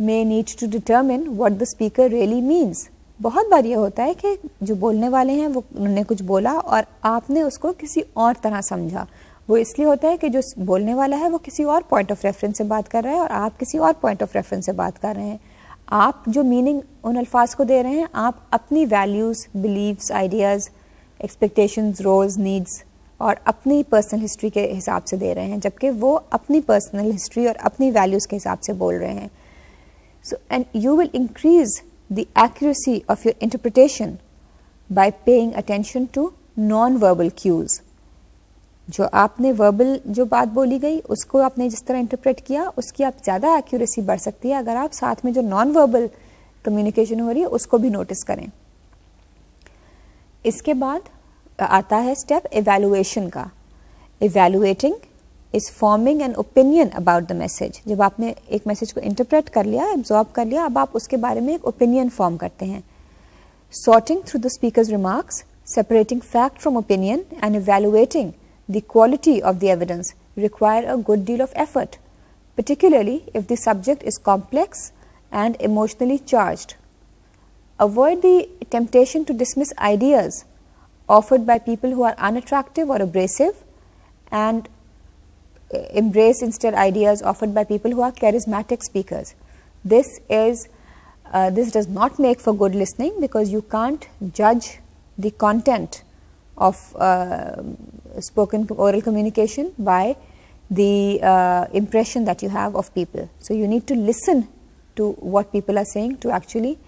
may need to determine what the speaker really means बहुत बार ये होता है कि जो बोलने वाले हैं, वो उन्होंने कुछ बोला और आपने उसको किसी और तरह समझा। वो इसलिए होता है कि जो बोलने वाला है, वो किसी और पॉइंट ऑफ़ रेफरेंस से बात कर रहा है और आप किसी और पॉइंट ऑफ़ रेफरेंस से बात कर रहे हैं। आप जो मीनिंग उन अल्फाज को दे रहे हैं, आप अपनी values beliefs ideas expectations roles needs और अपनी पर्सनल हिस्ट्री के हिसाब से दे रहे हैं, जबकि वो अपनी पर्सनल हिस्ट्री और अपनी वैल्यूज़ के हिसाब से बोल रहे हैं। So, and you will increase the accuracy of your interpretation by paying attention to non-verbal cues. जो आपने वर्बल जो बात बोली गई उसको आपने जिस तरह इंटरप्रेट किया उसकी आप ज़्यादा एक्यूरेसी बढ़ सकती है अगर आप साथ में जो नॉन वर्बल कम्युनिकेशन हो रही है उसको भी नोटिस करें इसके बाद आता है स्टेप एवेलुएशन का evaluating Is forming an opinion about the message जब आपने एक मैसेज को इंटरप्रेट कर लिया एब्जॉर्ब कर लिया अब आप उसके बारे में एक ओपिनियन फॉर्म करते हैं sorting through the speaker remarks separating fact from opinion and evaluating the quality of the evidence require a good deal of effort, particularly if the subject is complex and emotionally charged. Avoid the temptation to dismiss ideas offered by people who are unattractive or abrasive and uh, embrace instead ideas offered by people who are charismatic speakers. This is uh, this does not make for good listening because you can't judge the content of uh, spoken oral communication by the uh, impression that you have of people. So, you need to listen to what people are saying to actually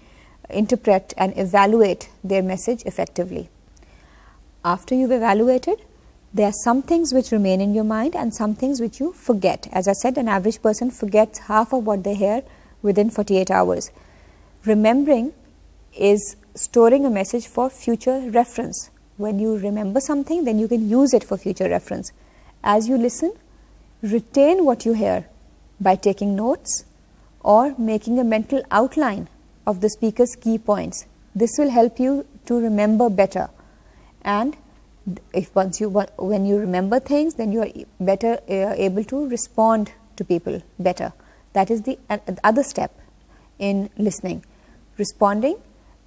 interpret and evaluate their message effectively. After you've evaluated, there are some things which remain in your mind and some things which you forget. As I said, an average person forgets half of what they hear within 48 hours. Remembering is storing a message for future reference. When you remember something, then you can use it for future reference. As you listen, retain what you hear by taking notes or making a mental outline of the speaker's key points. This will help you to remember better. And if once you when you remember things, then you are better uh, able to respond to people better. That is the, uh, the other step in listening. Responding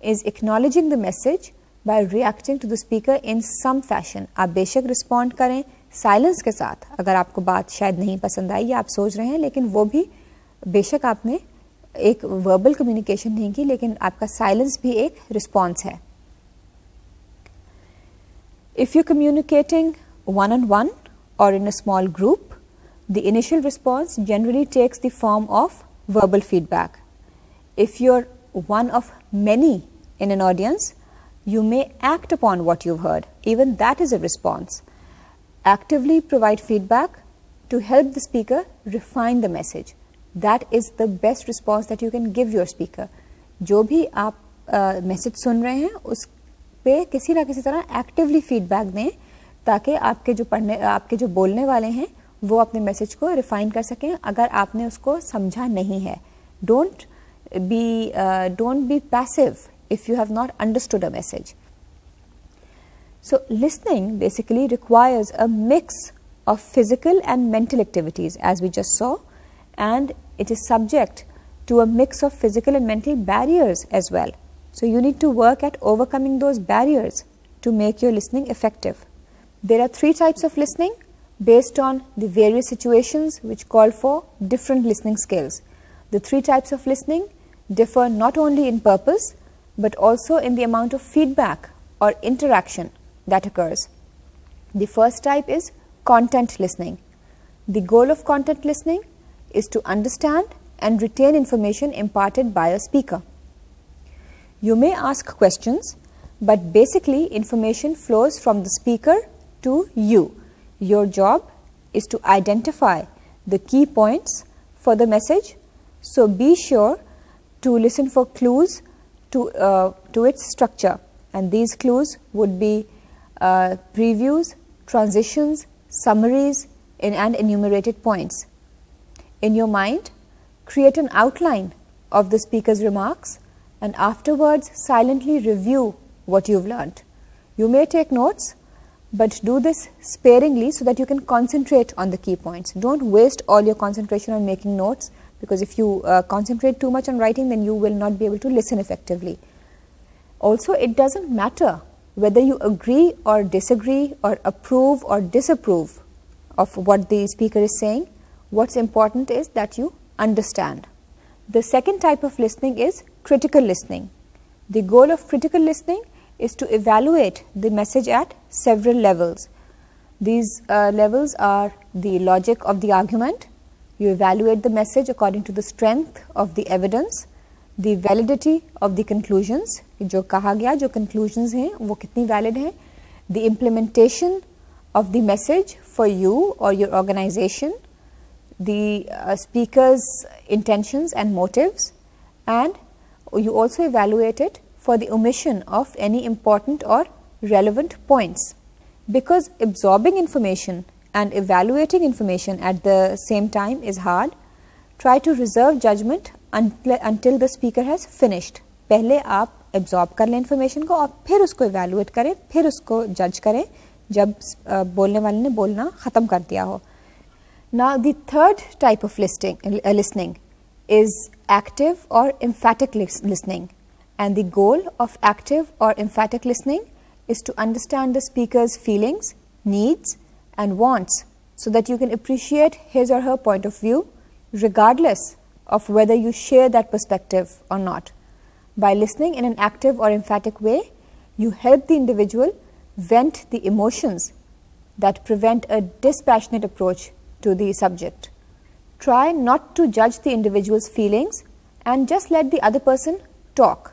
is acknowledging the message by reacting to the speaker in some fashion. आप बेशक respond करें silence के साथ अगर आपको बात शायद नहीं पसंद आई या आप सोच रहे हैं लेकिन वो भी बेशक आपने एक वर्बल कम्युनिकेशन नहीं की लेकिन आपका साइलेंस भी एक रिस्पॉन्स है If you communicating one on one or in a small group the initial response generally takes the form of verbal feedback. If you're one of many in an audience, you may act upon what you've heard. Even that is a response. actively provide feedback to help the speaker refine the message. That is the best response that you can give your speaker. जो भी आप message uh, सुन रहे हैं उस पे किसी ना किसी तरह एक्टिवली फीडबैक दें ताकि आपके जो पढ़ने, आपके जो बोलने वाले हैं, वो अपने मैसेज को रिफाइन कर सकें। अगर आपने उसको समझा नहीं है don't be don't be passive if you have not understood a message so listening basically requires a mix of physical and mental activities as we just saw and it is subject to a mix of physical and mental barriers as well So, you need to work at overcoming those barriers to make your listening effective. There are three types of listening based on the various situations which call for different listening skills. The three types of listening differ not only in purpose but also in the amount of feedback or interaction that occurs. The first type is content listening. The goal of content listening is to understand and retain information imparted by a speaker. You may ask questions, but basically information flows from the speaker to you. Your job is to identify the key points for the message. So, be sure to listen for clues to, uh, to its structure and these clues would be uh, previews, transitions, summaries and enumerated points. In your mind, create an outline of the speaker's remarks and afterwards silently review what you've learnt. You may take notes, but do this sparingly so that you can concentrate on the key points. Don't waste all your concentration on making notes because if you uh, concentrate too much on writing, then you will not be able to listen effectively. Also, it doesn't matter whether you agree or disagree or approve or disapprove of what the speaker is saying, what's important is that you understand. The second type of listening is critical listening. The goal of critical listening is to evaluate the message at several levels. These uh, levels are the logic of the argument, you evaluate the message according to the strength of the evidence, the validity of the conclusions जो कहा गया जो conclusions हैं वो कितनी valid हैं the implementation of the message for you or your organization the uh, speaker's intentions and motives and you also evaluate it for the omission of any important or relevant points because absorbing information and evaluating information at the same time is hard try to reserve judgment until the speaker has finished. पहले आप absorb कर लें information को और फिर उसको evaluate करें फिर उसको जज करें जब बोलने वाले ने बोलना ख़त्म कर दिया हो now the third type of listening listening is active or emphatic listening and the goal of active or emphatic listening is to understand the speaker's feelings, needs and wants so that you can appreciate his or her point of view regardless of whether you share that perspective or not. By listening in an active or emphatic way, you help the individual vent the emotions that prevent a dispassionate approach to the subject. Try not to judge the individual's feelings and just let the other person talk.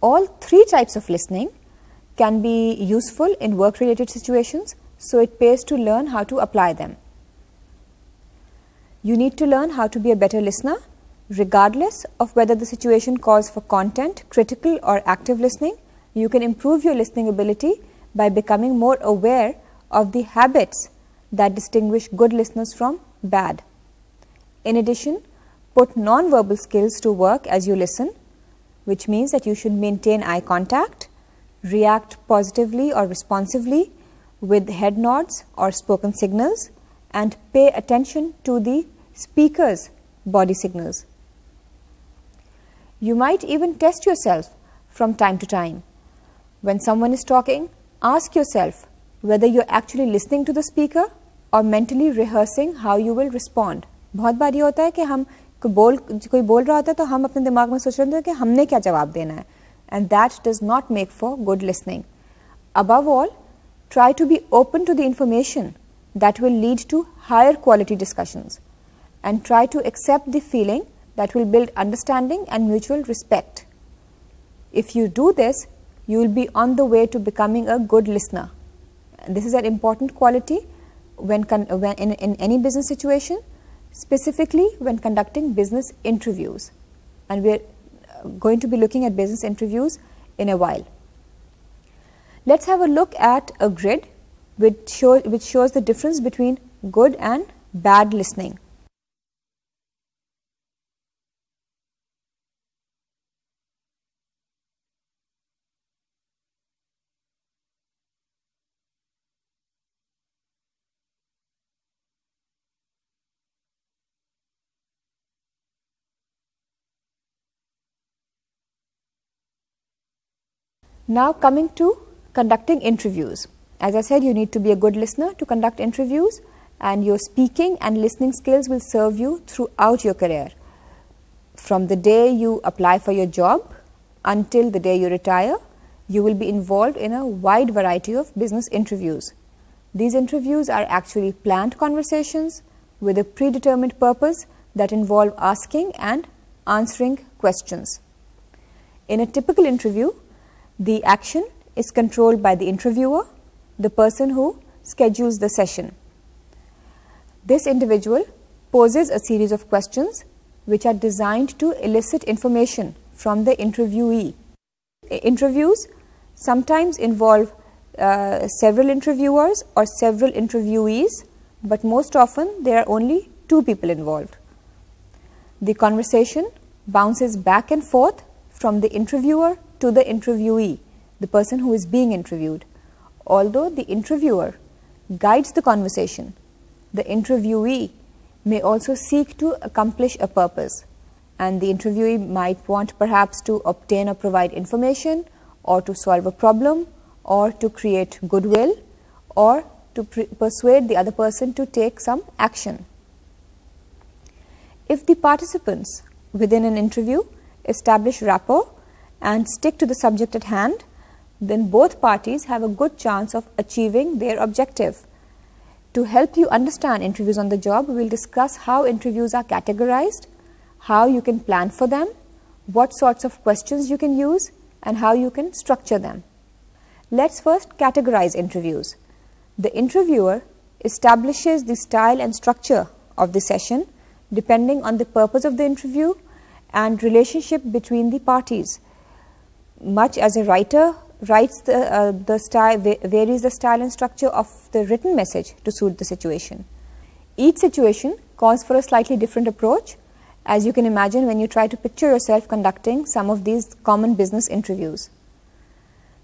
All three types of listening can be useful in work related situations, so it pays to learn how to apply them. You need to learn how to be a better listener regardless of whether the situation calls for content, critical or active listening. You can improve your listening ability by becoming more aware of the habits that distinguish good listeners from bad. In addition, put non-verbal skills to work as you listen, which means that you should maintain eye contact, react positively or responsively with head nods or spoken signals, and pay attention to the speaker's body signals. You might even test yourself from time to time. When someone is talking, ask yourself whether you're actually listening to the speaker or mentally rehearsing how you will respond. बहुत बार ये होता है कि हम कोई बोल कोई बोल रहा होता है तो हम अपने दिमाग में सोच रहे हैं कि हमने क्या जवाब देना है and that does not make for good listening above all try to be open to the information that will lead to higher quality discussions and try to accept the feeling that will build understanding and mutual respect. If you do this, you will be on the way to becoming a good listener. And this is an important quality when, when in, in any business situation, specifically when conducting business interviews. And we are uh, going to be looking at business interviews in a while. Let's have a look at a grid which, show, which shows the difference between good and bad listening. Now coming to conducting interviews. As I said, you need to be a good listener to conduct interviews and your speaking and listening skills will serve you throughout your career. From the day you apply for your job until the day you retire, you will be involved in a wide variety of business interviews. These interviews are actually planned conversations with a predetermined purpose that involve asking and answering questions. In a typical interview, the action is controlled by the interviewer, the person who schedules the session. This individual poses a series of questions which are designed to elicit information from the interviewee. Interviews sometimes involve uh, several interviewers or several interviewees, but most often there are only two people involved. The conversation bounces back and forth from the interviewer to the interviewee, the person who is being interviewed. Although the interviewer guides the conversation, the interviewee may also seek to accomplish a purpose and the interviewee might want perhaps to obtain or provide information or to solve a problem or to create goodwill or to persuade the other person to take some action. If the participants within an interview establish rapport and stick to the subject at hand, then both parties have a good chance of achieving their objective. To help you understand interviews on the job, we will discuss how interviews are categorized, how you can plan for them, what sorts of questions you can use, and how you can structure them. Let's first categorize interviews. The interviewer establishes the style and structure of the session depending on the purpose of the interview and relationship between the parties much as a writer writes the, uh, the style, varies the style and structure of the written message to suit the situation. Each situation calls for a slightly different approach as you can imagine when you try to picture yourself conducting some of these common business interviews.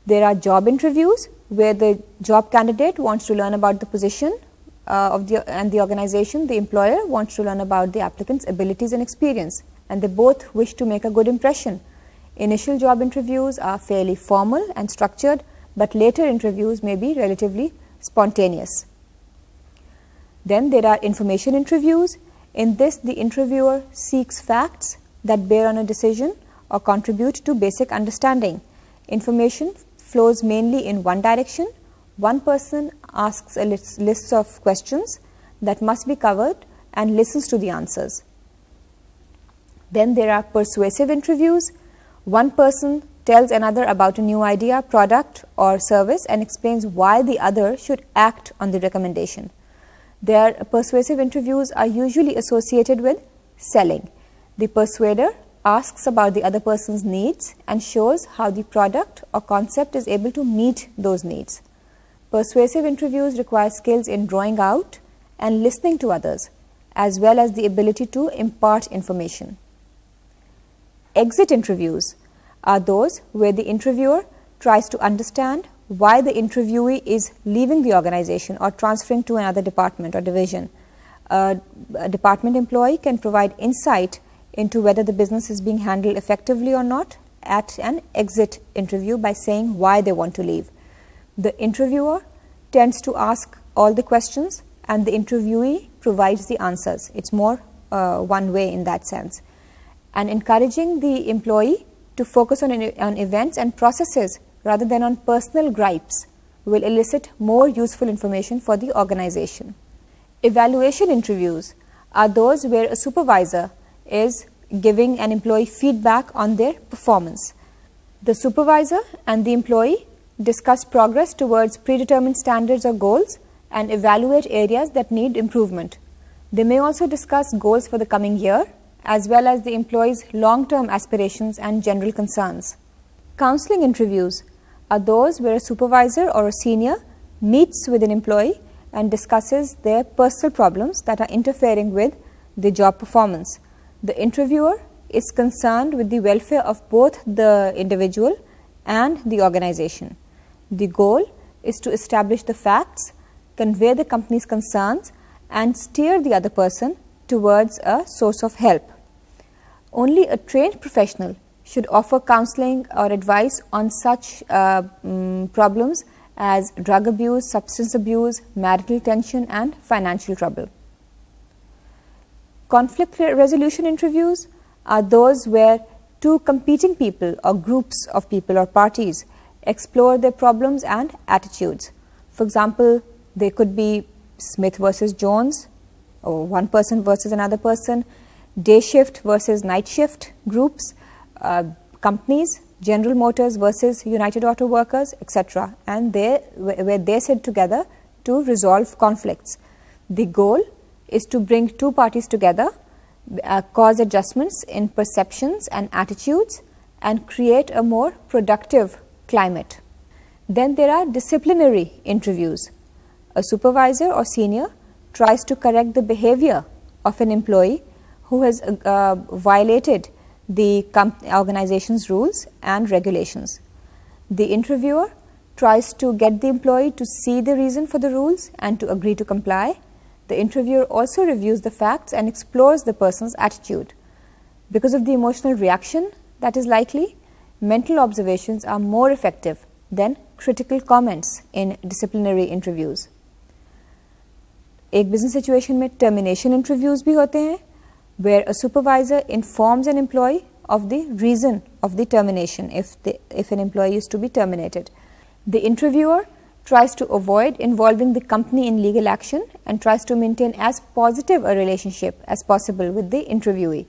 There are job interviews where the job candidate wants to learn about the position uh, of the and the organization, the employer wants to learn about the applicant's abilities and experience and they both wish to make a good impression. Initial job interviews are fairly formal and structured, but later interviews may be relatively spontaneous. Then there are information interviews. In this, the interviewer seeks facts that bear on a decision or contribute to basic understanding. Information flows mainly in one direction. One person asks a list, list of questions that must be covered and listens to the answers. Then there are persuasive interviews. One person tells another about a new idea, product or service and explains why the other should act on the recommendation. Their persuasive interviews are usually associated with selling. The persuader asks about the other person's needs and shows how the product or concept is able to meet those needs. Persuasive interviews require skills in drawing out and listening to others, as well as the ability to impart information. Exit interviews are those where the interviewer tries to understand why the interviewee is leaving the organization or transferring to another department or division. a department employee can provide insight into whether the business is being handled effectively or not at an exit interview by saying why they want to leave. The interviewer tends to ask all the questions and the interviewee provides the answers. It's more uh, one way in that sense. And encouraging the employee to focus on, on events and processes rather than on personal gripes will elicit more useful information for the organization. Evaluation interviews are those where a supervisor is giving an employee feedback on their performance. The supervisor and the employee discuss progress towards predetermined standards or goals and evaluate areas that need improvement. They may also discuss goals for the coming year as well as the employee's long-term aspirations and general concerns. Counseling interviews are those where a supervisor or a senior meets with an employee and discusses their personal problems that are interfering with the job performance. The interviewer is concerned with the welfare of both the individual and the organization. The goal is to establish the facts, convey the company's concerns and steer the other person towards a source of help. Only a trained professional should offer counseling or advice on such uh, um, problems as drug abuse, substance abuse, marital tension and financial trouble. Conflict resolution interviews are those where two competing people or groups of people or parties explore their problems and attitudes. For example, they could be Smith versus Jones or one person versus another person, day shift versus night shift groups, uh, companies, General Motors versus United Auto Workers, etc. And they, where they sit together to resolve conflicts. The goal is to bring two parties together, uh, cause adjustments in perceptions and attitudes and create a more productive climate. Then there are disciplinary interviews. A supervisor or senior tries to correct the behavior of an employee who has uh, violated the organization's rules and regulations. The interviewer tries to get the employee to see the reason for the rules and to agree to comply the interviewer also reviews the facts and explores the person's attitude. Because of the emotional reaction that is likely, mental observations are more effective than critical comments in disciplinary interviews. एक business situation में termination interviews भी होते हैं where a supervisor informs an employee of the reason of the termination if, the, if an employee is to be terminated. The interviewer tries to avoid involving the company in legal action and tries to maintain as positive a relationship as possible with the interviewee.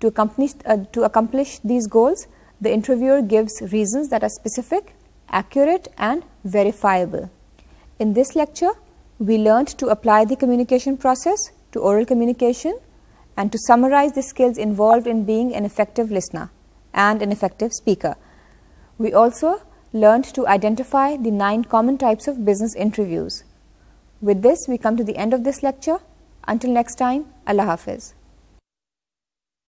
To accomplish, uh, to accomplish these goals, the interviewer gives reasons that are specific, accurate and verifiable. In this lecture, we learned to apply the communication process to oral communication and to summarize the skills involved in being an effective listener and an effective speaker. We also learned to identify the nine common types of business interviews. With this, we come to the end of this lecture. Until next time, Allah Hafiz.